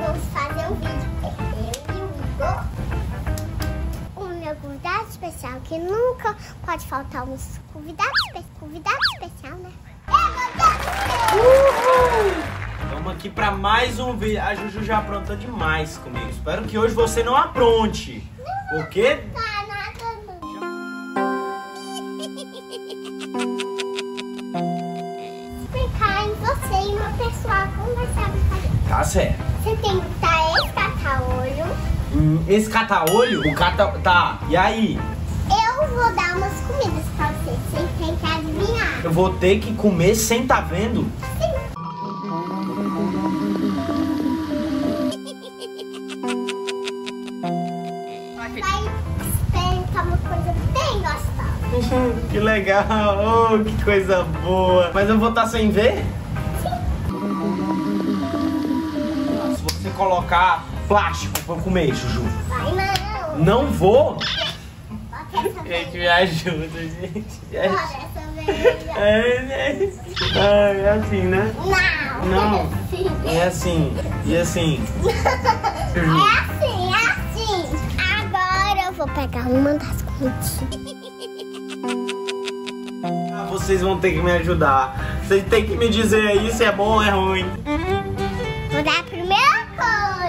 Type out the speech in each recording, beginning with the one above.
vamos fazer um vídeo. Eu e o Igor. Uma especial que nunca pode faltar um convidado especial, né? É, vamos aqui para mais um vídeo. A Juju já apronta demais comigo. Espero que hoje você não apronte. Não, porque... Tá não. Tá certo. Você tem que estar esse catar-olho. Hum, esse cata-olho, o cata. Tá, e aí? Eu vou dar umas comidas pra você. Tem que adivinhar. Eu vou ter que comer sem tá vendo? Vai experimentar uma coisa bem gostosa. que legal, oh, que coisa boa. Mas eu vou estar sem ver? Colocar plástico pra eu comer, Juju. Vai não. Não vou? Gente, me ajuda, gente. Me Bota ajuda. É. Ah, é assim, né? Não. Não. Sim. É assim. E assim. É assim, é assim. Agora eu vou pegar uma das comidinhas. Ah, Vocês vão ter que me ajudar. Vocês têm que me dizer aí se é bom ou é ruim. Vou dar a primeira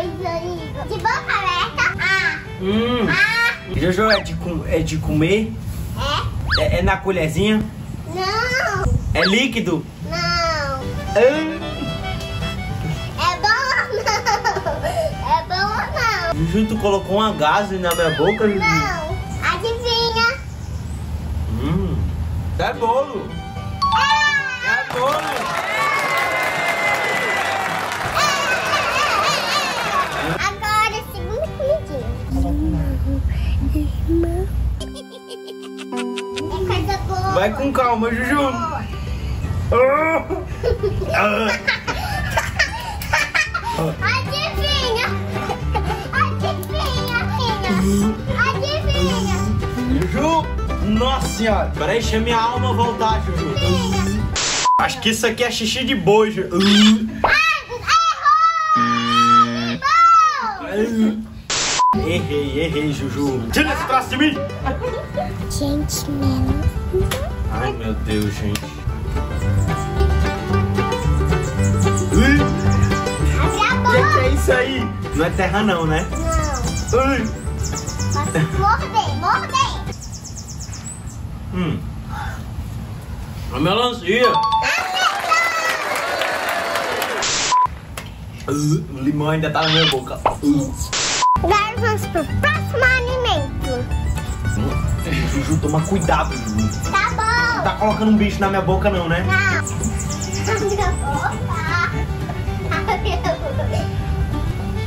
De boca aberta. Ah, Hum. ah, Jojo, é de, com- é de comer? é? É, é na colherzinha? Não, É líquido? não. Hum. É bom ou não? É bom ou não? Juju, tu colocou uma gase na minha boca, Juju? Não. Adivinha? Hum. É bolo. É bolo. Vai com calma, Juju. Adivinha? Adivinha? Adivinha? Juju! Nossa senhora! Peraí, deixa minha alma voltar, Juju. Acho que isso aqui é xixi de boi, Juju. Errei, errei, Juju. Tira esse troço de mim! Gente, menos. Ai, meu Deus, gente. O que, é isso aí? Não é terra não, né? Não. Ai. Morder, morder. Hum. A melancia. O limão ainda tá na minha boca. Agora vamos pro próximo alimento. Juju, toma cuidado, Juju. Tá bom. Tá colocando um bicho na minha boca não, né? Não. Abre a boca.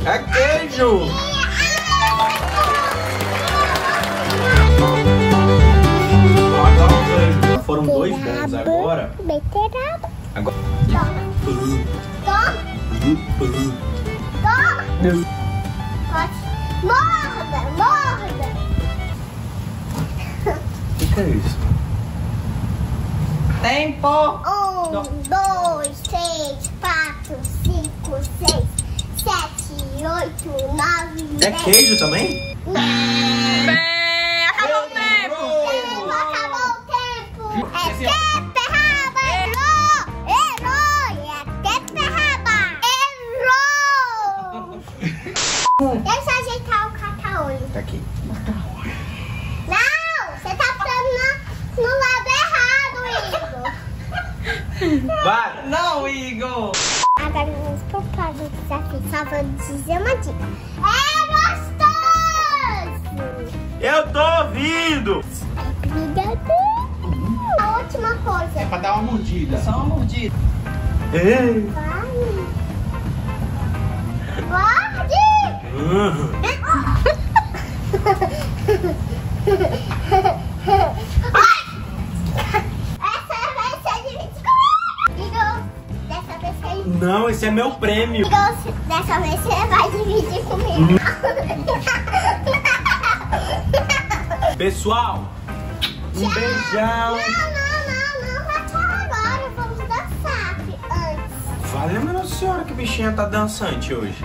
É queijo! Agora foram dois bons agora. Agora. Toma. Toma. Toma. Morda, morda. Que, que é isso? Tempo! Um, Não. dois, três, quatro, cinco, seis, sete, oito, nove, É dez. queijo também? Bem, acabou o tempo! Tempo, acabou o tempo. É tempo errado. Errou. Errou. É tempo errado. Errou. Deixa eu ajeitar o caca-olho. Tá aqui. Não, você tá ficando no, no lado errado, Vai! Não, Igor! Agora vamos pro próximo desafio. Só vou dizer uma dica. É gostoso! Eu tô ouvindo! É brigadeiro. A última coisa. Pra dar uma mordida. Só uma mordida. Ei. Vai. Não, esse é meu prêmio. Igor, dessa vez você vai dividir comigo. Pessoal, um beijão. Não, não, não, não vai tchau agora. Vamos dançar antes. Valeu, minha senhora, que bichinha tá dançante hoje.